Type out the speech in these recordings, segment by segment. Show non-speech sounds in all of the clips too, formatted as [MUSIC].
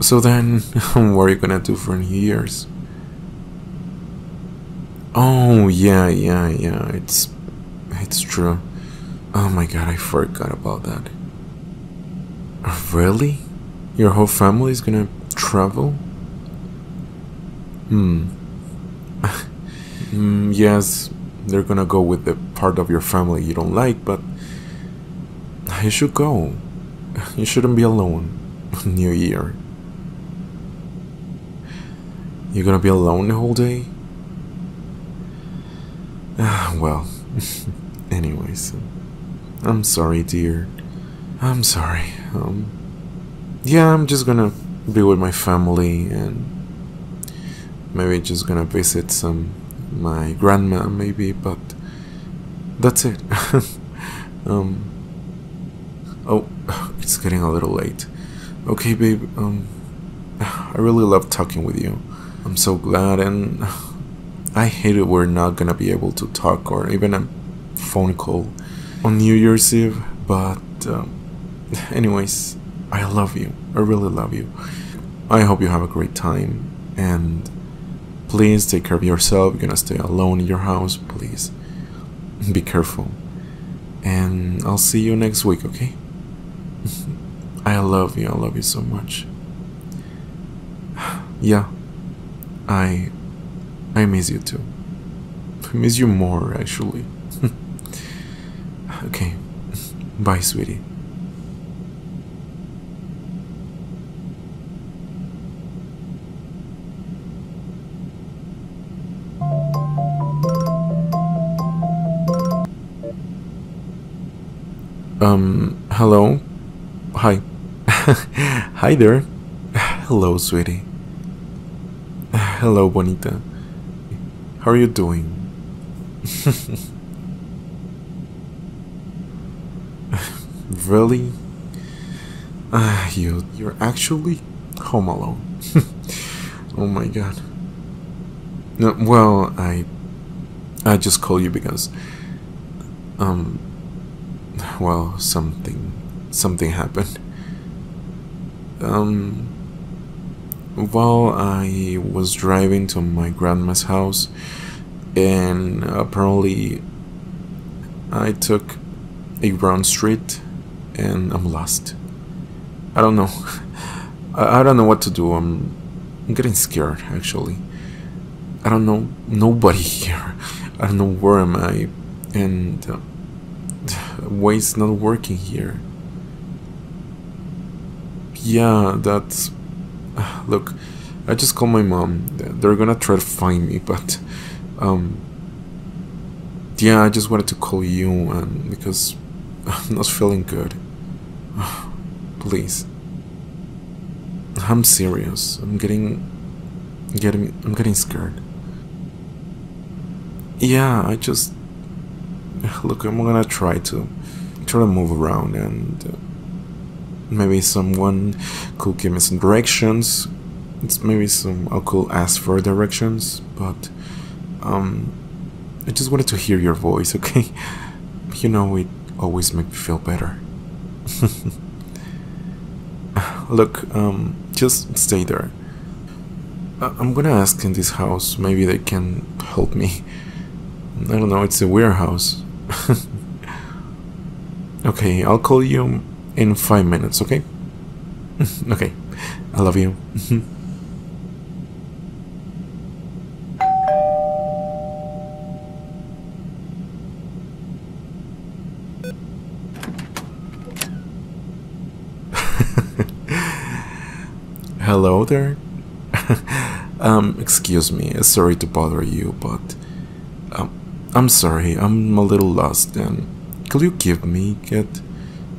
So then, [LAUGHS] what are you gonna do for New Year's? Oh yeah, yeah, yeah. It's it's true. Oh my god, I forgot about that. Really? Your whole family is gonna travel? Hmm. [LAUGHS] mm, yes, they're gonna go with the part of your family you don't like, but you should go. [LAUGHS] You shouldn't be alone. New Year. You're gonna be alone the whole day? well, [LAUGHS] anyways, I'm sorry, dear. I'm sorry. Um, yeah, I'm just gonna be with my family and maybe just gonna visit some my grandma, maybe, but that's it. [LAUGHS] um, oh, [SIGHS] it's getting a little late. Okay, babe. Um, [SIGHS] I really love talking with you. I'm so glad, and [SIGHS] I hate it we're not gonna be able to talk or even a phone call on New Year's Eve. But, um, [SIGHS] anyways, I love you. I really love you. I hope you have a great time, and please take care of yourself. You're gonna stay alone in your house, please. Be careful. And I'll see you next week, okay? [LAUGHS] I love you. I love you so much. [SIGHS] Yeah. I I miss you too. I miss you more actually. [LAUGHS] okay. Bye, sweetie. Um, hello? Hi. [LAUGHS] Hi there. [SIGHS] Hello, sweetie. Hello, Bonita. How are you doing? [LAUGHS] really? Uh, you you're actually home alone. [LAUGHS] oh my god. No, well, I I just call you because um well, something something happened. Um while I was driving to my grandma's house, and apparently I took a wrong street and I'm lost. I don't know. [LAUGHS] I, don't know what to do. I'm, I'm getting scared actually. I don't know nobody [LAUGHS] here. I don't know where am I, and uh, [SIGHS] Waze not working here. Yeah, that's [SIGHS] look, I just called my mom. They're gonna try to find me, but um, yeah, I just wanted to call you and because I'm not feeling good. [SIGHS] Please, I'm serious. I'm getting, getting, I'm getting scared. Yeah, I just [SIGHS] look. I'm gonna try to try to move around and. Maybe someone could give me some directions. It's maybe some I could ask for directions but um I just wanted to hear your voice [LAUGHS] okay? You know it always makes me feel better. [LAUGHS] Look um just stay there. I'm gonna ask in this house. Maybe they can help me. I don't know. It's a warehouse. [LAUGHS] Okay I'll call you in five minutes, okay? [LAUGHS] okay, I love you. [LAUGHS] Hello there. [LAUGHS] um, excuse me. Sorry to bother you, but um, I'm sorry. I'm a little lost. And could you give me get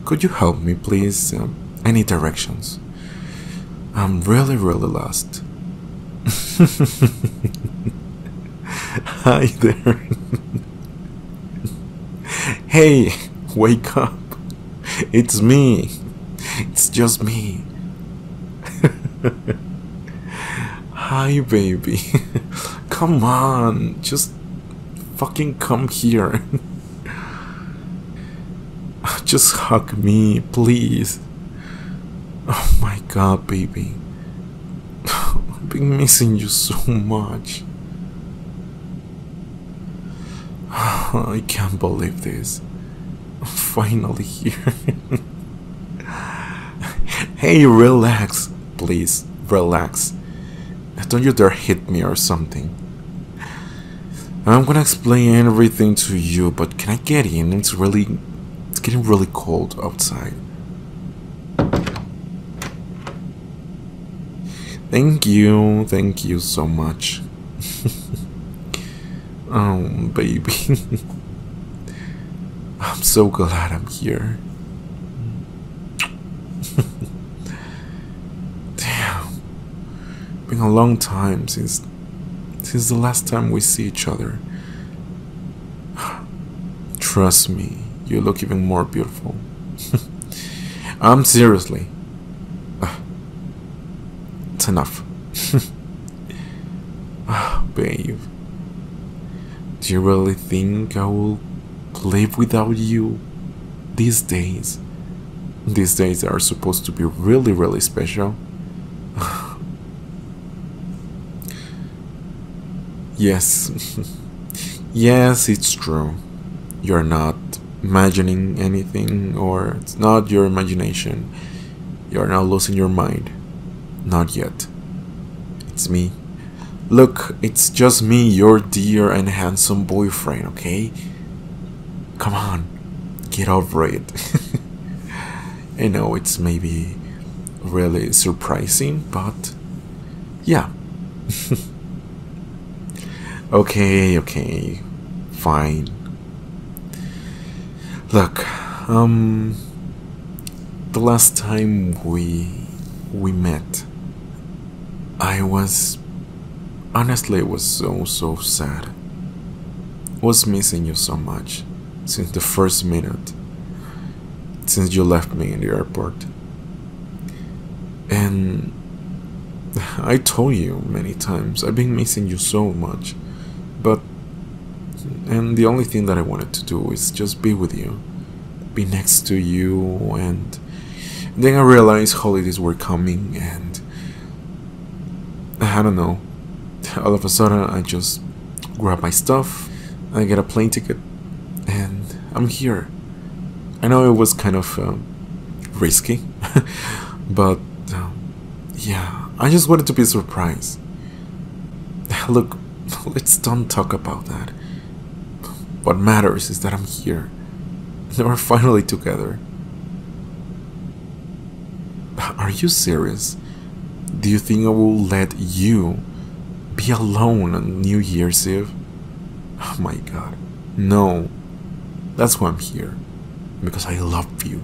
could you help me, please? Um, any directions? I'm really, really lost. [LAUGHS] Hi there. [LAUGHS] hey, wake up. It's me. It's just me. [LAUGHS] Hi, baby. come on. Just fucking come here. Just hug me, please. Oh my god, baby. I've been missing you so much. [SIGHS] I can't believe this. I'm finally here. [LAUGHS] hey, relax. Please, relax. Don't you dare hit me or something. I'm gonna explain everything to you, but can I get in? It's really. Getting really cold outside. Thank you, thank you so much. oh, [LAUGHS] baby. [LAUGHS] I'm so glad I'm here. [LAUGHS] Damn. Been a long time since since the last time we see each other. [SIGHS] Trust me, you look even more beautiful. I'm [LAUGHS] seriously. It's enough. [LAUGHS] Ah, babe. Do you really think I will live without you these days? These days are supposed to be really, really special. [SIGHS] yes. [LAUGHS] yes, it's true. You're not imagining anything, or it's not your imagination. You're not losing your mind. Not yet. It's me. Look, it's just me, your dear and handsome boyfriend, okay? Come on, get over it. [LAUGHS] I know it's maybe really surprising, but yeah. [LAUGHS] okay, okay, fine. Look, um, the last time we we met, I was honestly, was so so sad. Was missing you so much since the first minute since you left me in the airport. And [SIGHS] I told you many times I've been missing you so much, and the only thing that I wanted to do is just be with you, be next to you, and then I realized holidays were coming, and I don't know. All of a sudden, I just grab my stuff, I get a plane ticket, and I'm here. I know it was kind of um, risky, [LAUGHS] but um, yeah, I just wanted to be surprised. Look, [LAUGHS] let's don't talk about that. What matters is that I'm here. And We're finally together. Are you serious? Do you think I will let you be alone on New Year's Eve? Oh my god. No. That's why I'm here because I love you.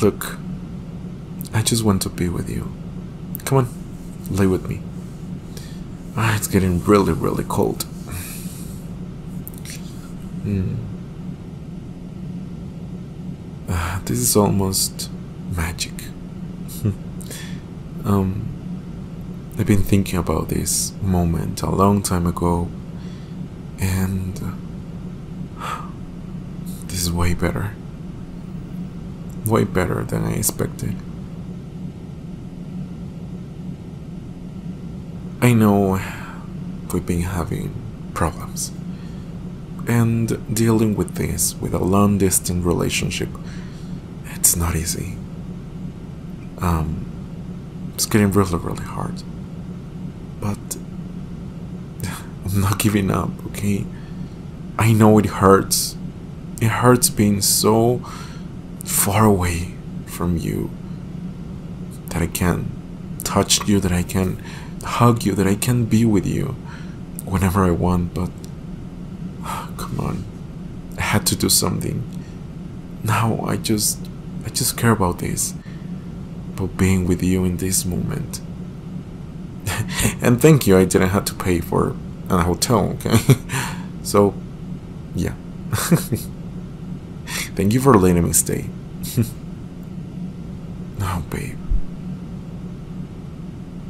Look, I just want to be with you. Come on, lay with me. Ah, it's getting really, really cold. Mm. Ah, this is almost magic. [LAUGHS] um, I've been thinking about this moment a long time ago, and this is way better. Way better than I expected. I know we've been having problems. And dealing with this, with a long distance relationship, it's not easy. Um, it's getting really, really hard. But [LAUGHS] I'm not giving up, okay? I know it hurts it hurts being so far away from you that I can touch you, that I can hug you, that I can be with you whenever I want, but come on. I had to do something. Now I just I just care about this. About being with you in this moment. [LAUGHS] and thank you, I didn't have to pay for a hotel, okay? [LAUGHS] so yeah. [LAUGHS] Thank you for letting me stay. oh, babe.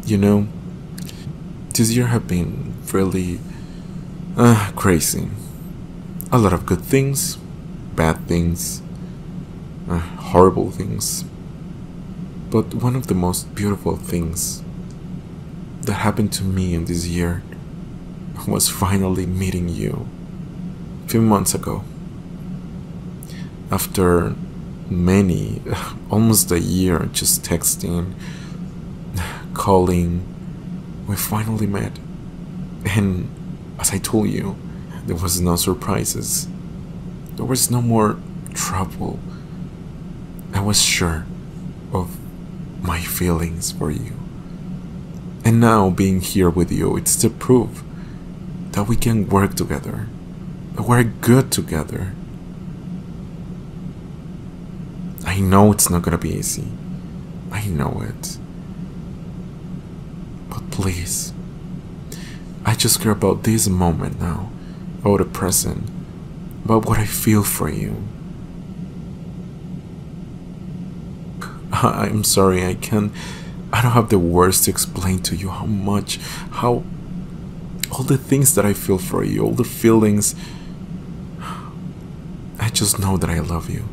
You know, this year have been really uh, crazy. A lot of good things, bad things, uh, horrible things. But one of the most beautiful things that happened to me in this year was finally meeting you a few months ago. After many, [LAUGHS] almost a year just texting, [SIGHS] calling, we finally met. And as I told you, there was no surprises. There was no more trouble. I was sure of my feelings for you. And now being here with you, it's to prove that we can work together. That we're good together. I know it's not gonna be easy. I know it. But please, I just care about this moment now, about the present, about what I feel for you. [LAUGHS] I'm sorry, I can't. I don't have the words to explain to you how much, how. all the things that I feel for you, all the feelings. I just know that I love you.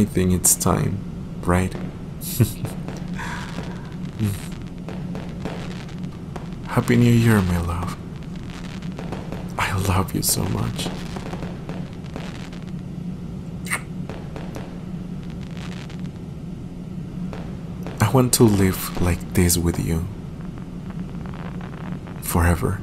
I think it's time, right? [LAUGHS] Happy New Year, my love. I love you so much. I want to live like this with you forever.